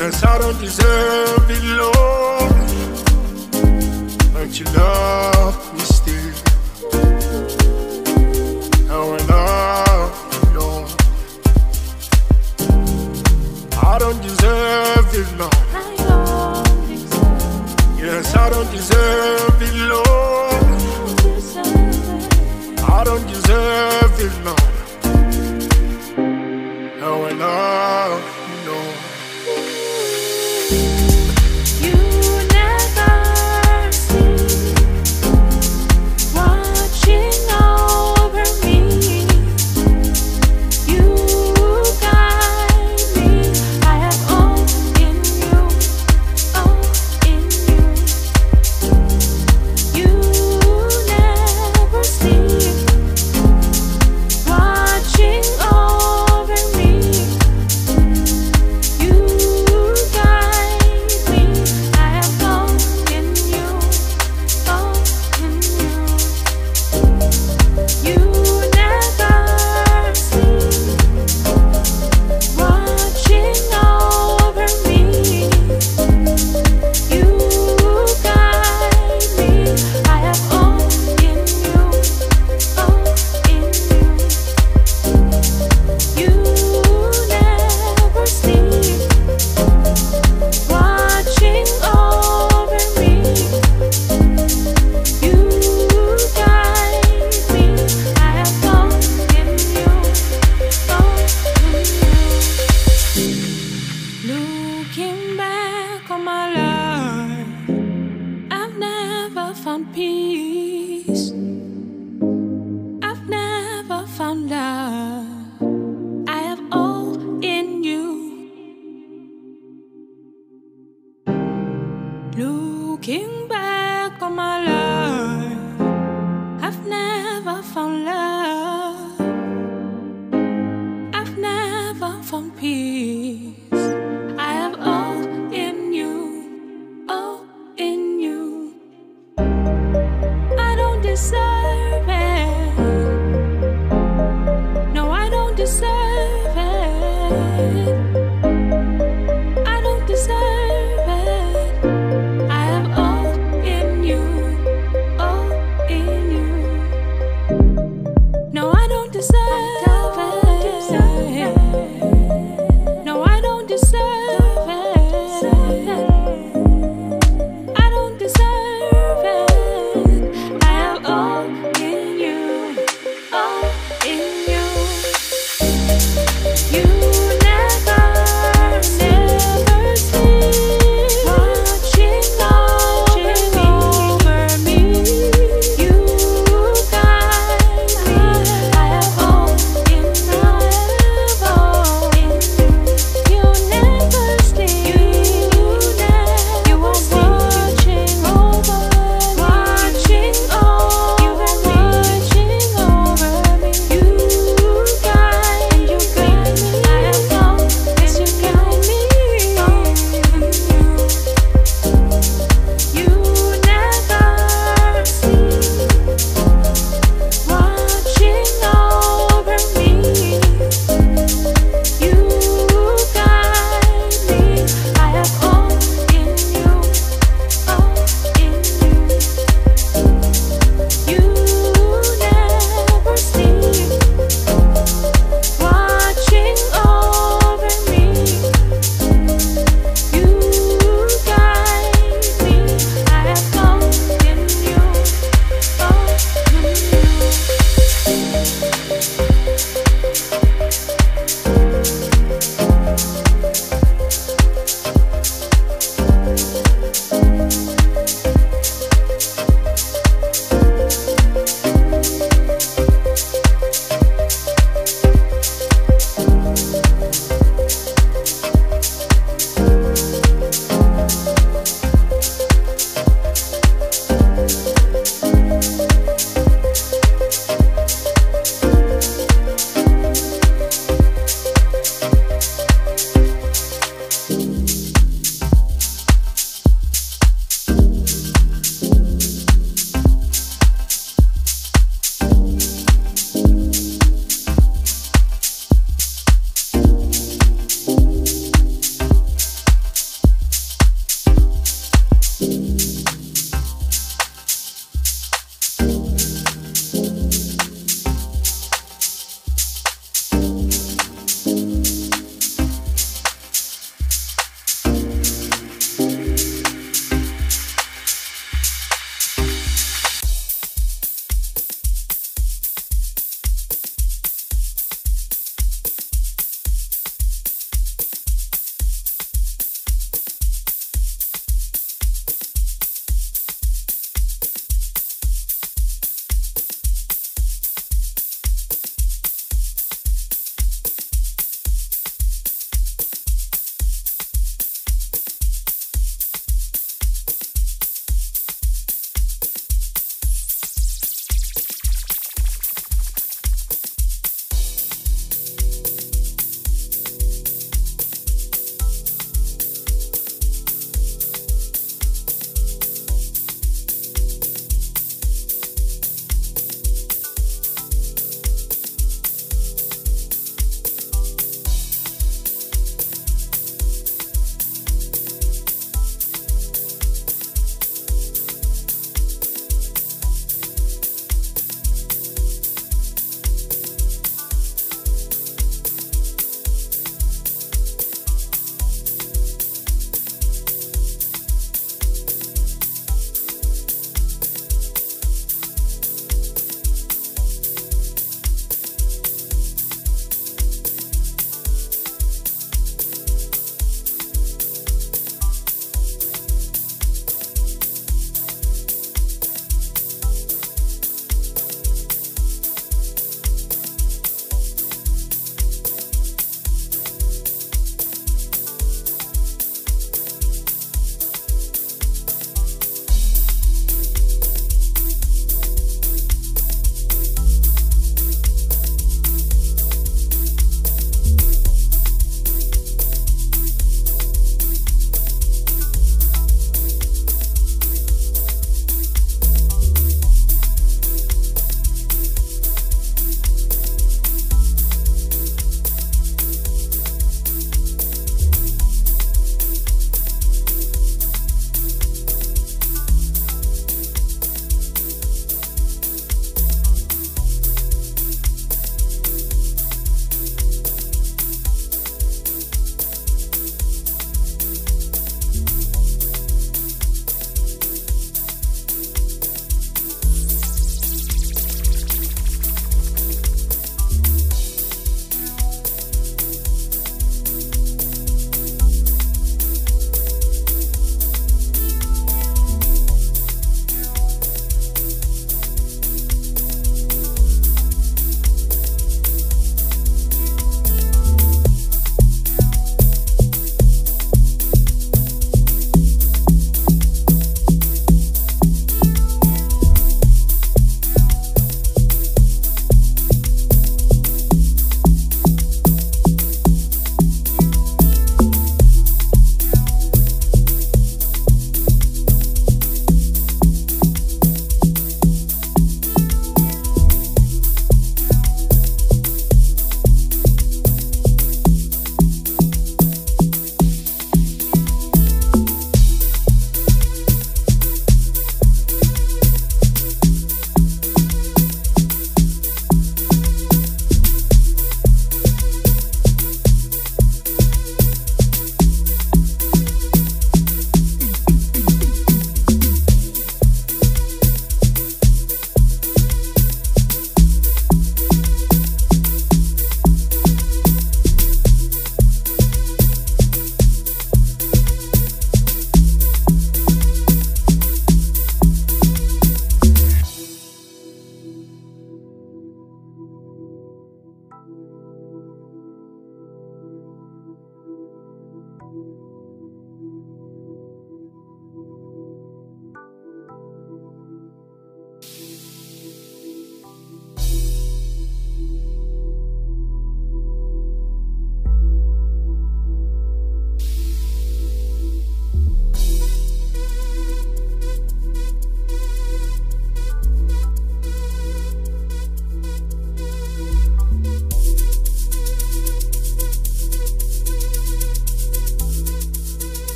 Yes, I don't deserve it, Lord. But you love me still. Now I love you, Lord. I don't deserve it, Lord. Yes, I don't deserve it, Lord. I don't deserve yourself.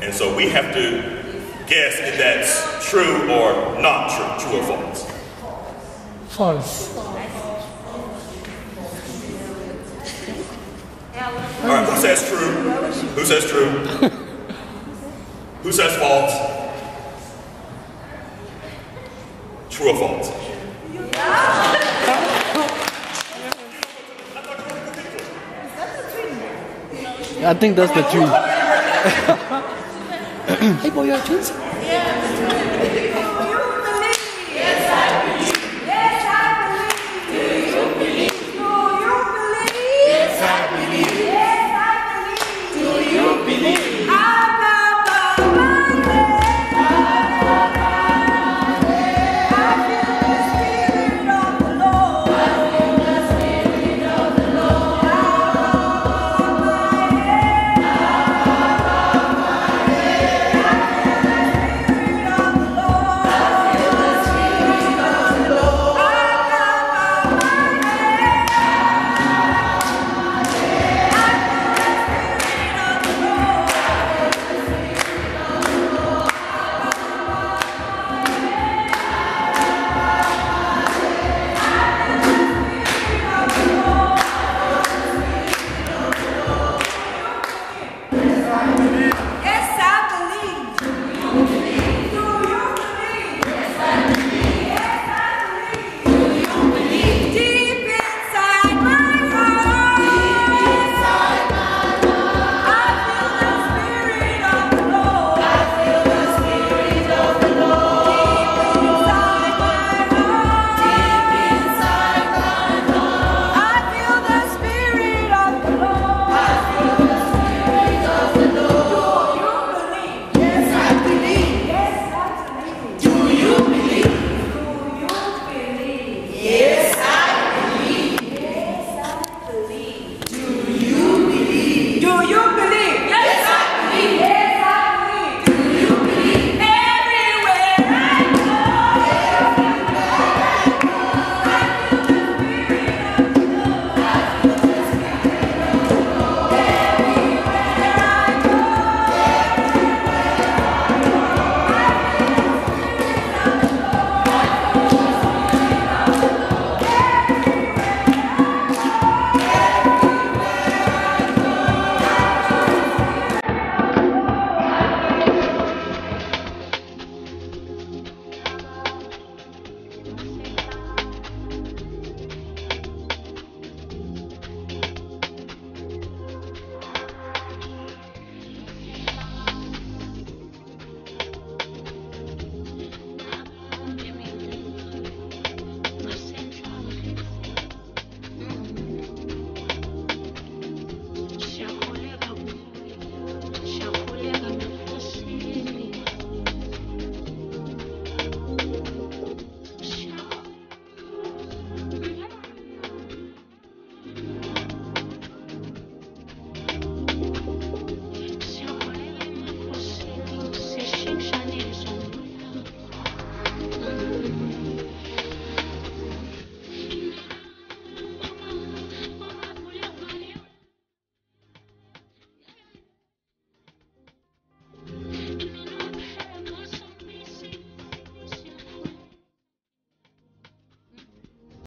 And so we have to guess if that's true or not true, true or false. False. All right, who says true? Who says true? who says false? True or false? I think that's the truth. hey boy, you're twins?